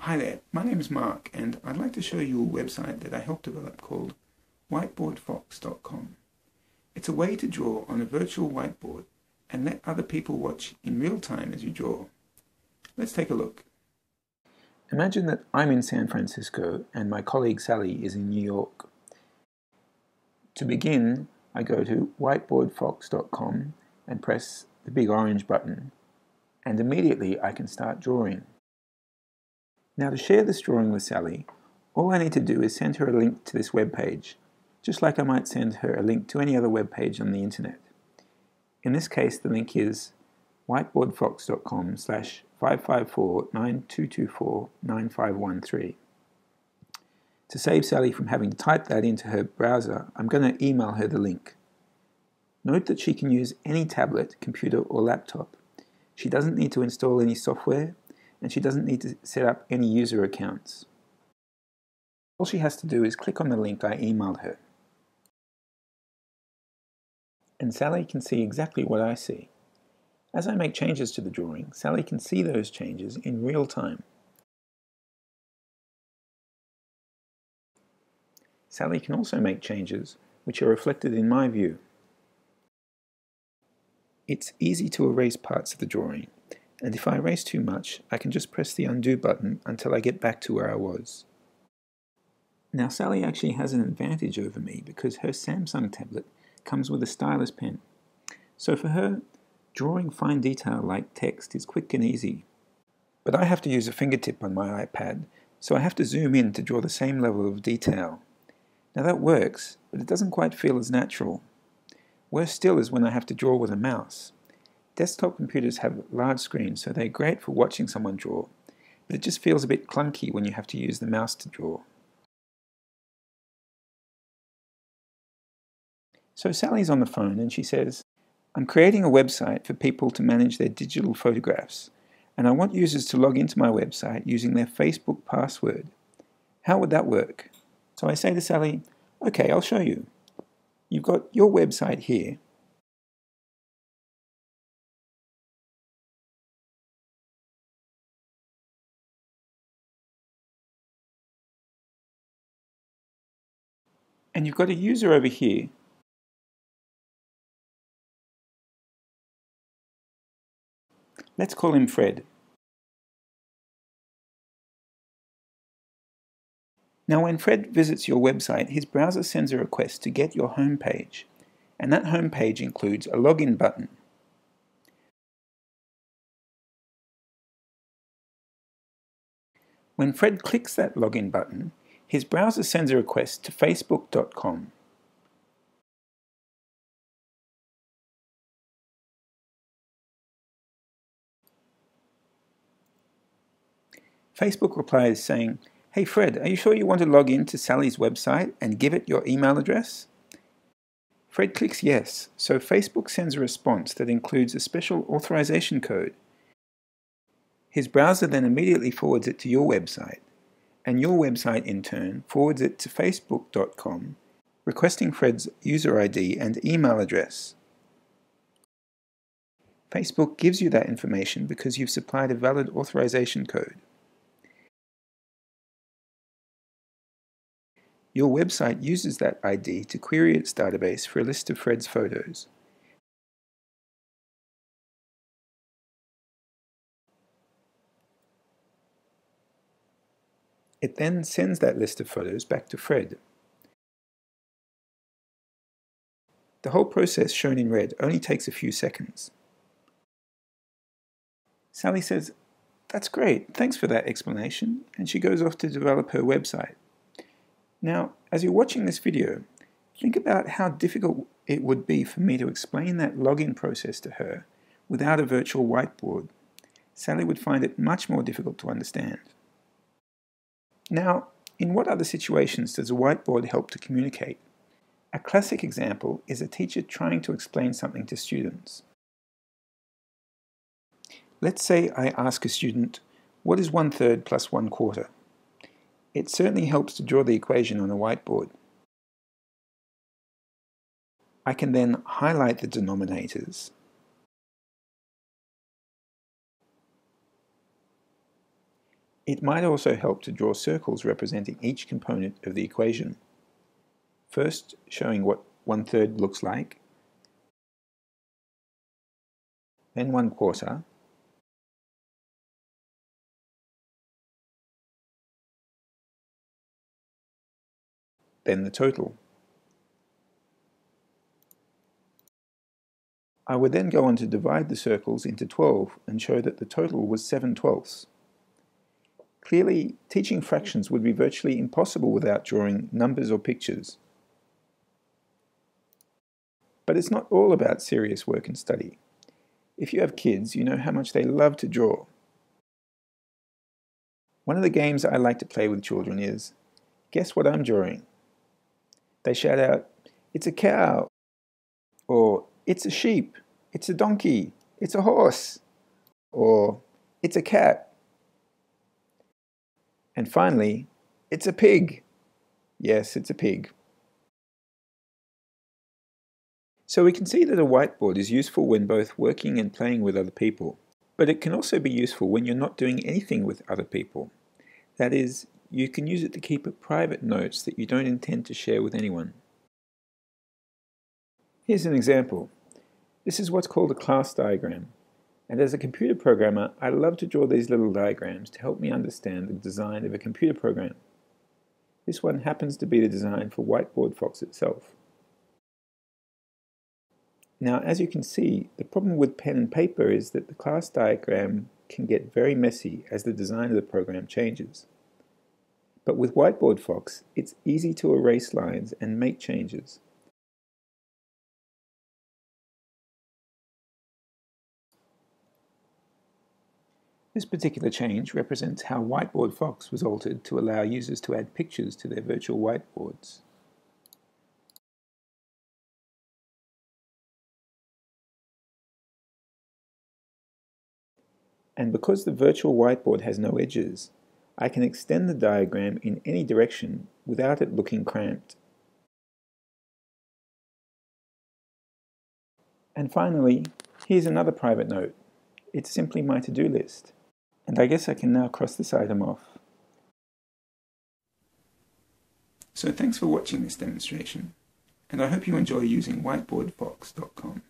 Hi there, my name is Mark and I'd like to show you a website that I helped develop called whiteboardfox.com. It's a way to draw on a virtual whiteboard and let other people watch in real time as you draw. Let's take a look. Imagine that I'm in San Francisco and my colleague Sally is in New York. To begin, I go to whiteboardfox.com and press the big orange button and immediately I can start drawing. Now to share this drawing with Sally, all I need to do is send her a link to this web page, just like I might send her a link to any other web page on the internet. In this case, the link is whiteboardfox.com slash 554-9224-9513. To save Sally from having to type that into her browser, I'm going to email her the link. Note that she can use any tablet, computer or laptop. She doesn't need to install any software and she doesn't need to set up any user accounts. All she has to do is click on the link I emailed her. And Sally can see exactly what I see. As I make changes to the drawing, Sally can see those changes in real time. Sally can also make changes which are reflected in my view. It's easy to erase parts of the drawing, and if I erase too much, I can just press the undo button until I get back to where I was. Now Sally actually has an advantage over me because her Samsung tablet comes with a stylus pen. So for her, drawing fine detail like text is quick and easy. But I have to use a fingertip on my iPad, so I have to zoom in to draw the same level of detail. Now that works, but it doesn't quite feel as natural. Worse still is when I have to draw with a mouse. Desktop computers have large screens, so they're great for watching someone draw, but it just feels a bit clunky when you have to use the mouse to draw. So Sally's on the phone and she says, I'm creating a website for people to manage their digital photographs, and I want users to log into my website using their Facebook password. How would that work? So I say to Sally, okay, I'll show you. You've got your website here, And you've got a user over here Let's call him Fred. Now when Fred visits your website, his browser sends a request to get your home page, and that home page includes a login button. When Fred clicks that login button, his browser sends a request to facebook.com. Facebook replies saying, Hey Fred, are you sure you want to log in to Sally's website and give it your email address? Fred clicks yes, so Facebook sends a response that includes a special authorization code. His browser then immediately forwards it to your website and your website in turn forwards it to facebook.com requesting Fred's user ID and email address. Facebook gives you that information because you've supplied a valid authorization code. Your website uses that ID to query its database for a list of Fred's photos. It then sends that list of photos back to Fred. The whole process shown in red only takes a few seconds. Sally says, that's great, thanks for that explanation, and she goes off to develop her website. Now, as you're watching this video, think about how difficult it would be for me to explain that login process to her without a virtual whiteboard. Sally would find it much more difficult to understand. Now, in what other situations does a whiteboard help to communicate? A classic example is a teacher trying to explain something to students. Let's say I ask a student, what is one third plus one quarter? It certainly helps to draw the equation on a whiteboard. I can then highlight the denominators It might also help to draw circles representing each component of the equation. First, showing what one-third looks like, then one quarter, then the total. I would then go on to divide the circles into 12 and show that the total was 7 twelfths. Clearly, teaching fractions would be virtually impossible without drawing numbers or pictures. But it's not all about serious work and study. If you have kids, you know how much they love to draw. One of the games I like to play with children is, guess what I'm drawing? They shout out, it's a cow, or it's a sheep, it's a donkey, it's a horse, or it's a cat. And finally, it's a pig. Yes, it's a pig. So we can see that a whiteboard is useful when both working and playing with other people, but it can also be useful when you're not doing anything with other people. That is, you can use it to keep private notes that you don't intend to share with anyone. Here's an example. This is what's called a class diagram. And as a computer programmer, I love to draw these little diagrams to help me understand the design of a computer program. This one happens to be the design for Whiteboard Fox itself. Now, as you can see, the problem with pen and paper is that the class diagram can get very messy as the design of the program changes. But with Whiteboard Fox, it's easy to erase lines and make changes. This particular change represents how Whiteboard Fox was altered to allow users to add pictures to their virtual whiteboards. And because the virtual whiteboard has no edges, I can extend the diagram in any direction without it looking cramped. And finally, here's another private note. It's simply my to-do list. And I guess I can now cross this item off. So thanks for watching this demonstration, and I hope you enjoy using whiteboardfox.com.